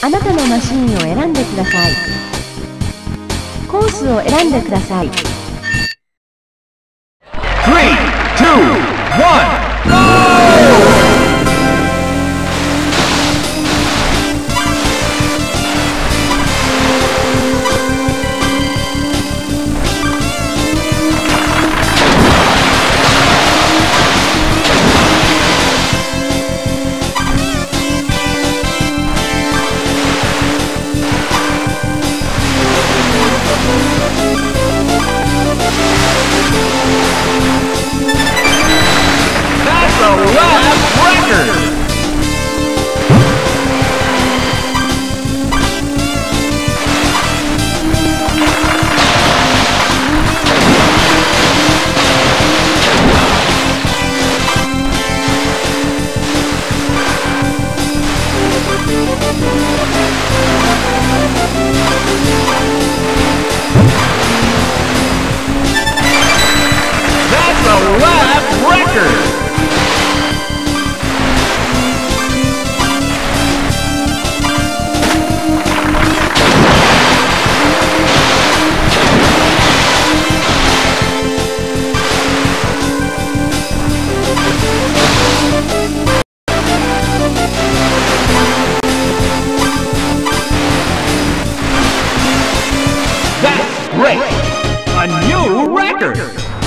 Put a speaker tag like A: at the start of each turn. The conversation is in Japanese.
A: あなたのマシンを選んでください。コースを選んでください。
B: 3 2 1 Great! A new record!